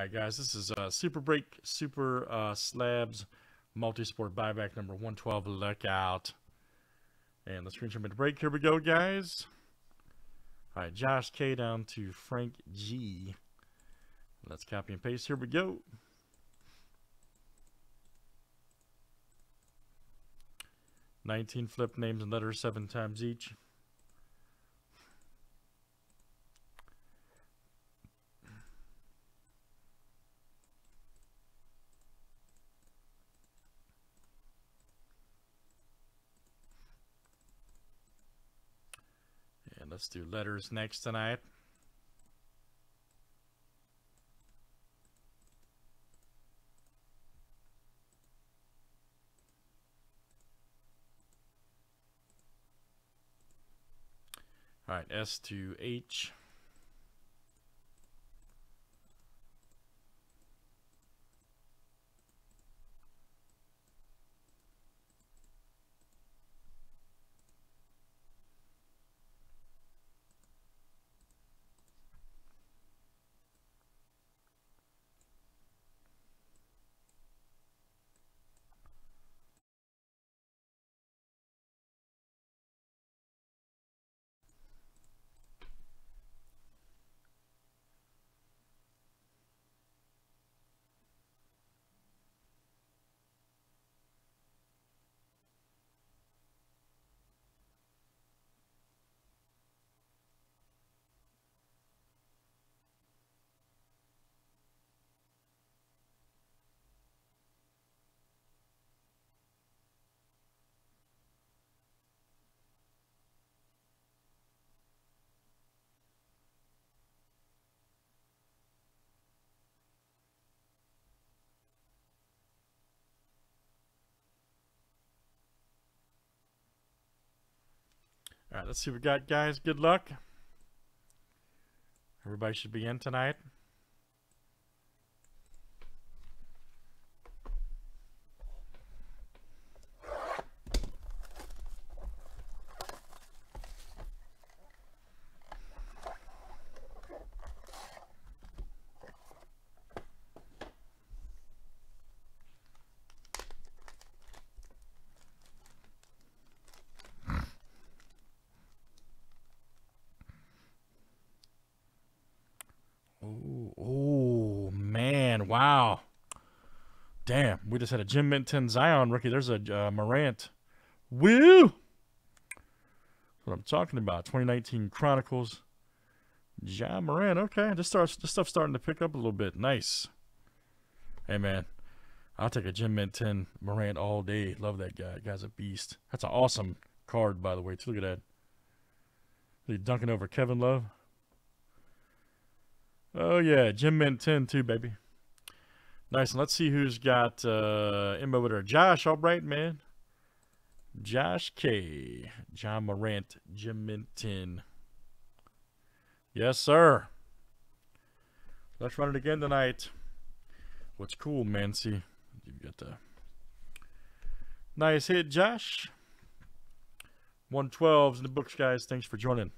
Alright guys, this is uh, Super Break Super uh, Slabs Multi-Sport Buyback number 112 Look out. And let's screen the break. Here we go guys. Alright, Josh K down to Frank G. Let's copy and paste. Here we go. Nineteen flip names and letters seven times each. Let's do letters next tonight. All right, S to H. All right, let's see what we got, guys. Good luck. Everybody should be in tonight. Wow. Damn, we just had a Gem Mint 10 Zion rookie. There's a uh, Morant. Woo! That's what I'm talking about. 2019 Chronicles. Ja Morant. Okay, this starts. This stuff's starting to pick up a little bit. Nice. Hey man, I'll take a Gem Mint 10 Morant all day. Love that guy. Guy's a beast. That's an awesome card, by the way. Too. Look at that. He dunking over Kevin Love. Oh yeah, Gem Mint 10 too, baby. Nice. And let's see who's got uh, info with. Josh, all right, man. Josh K. Ja Morant, Gem Mint 10. Yes, sir. Let's run it again tonight. What's cool, man? See, you got the nice hit, Josh. 112's in the books, guys. Thanks for joining.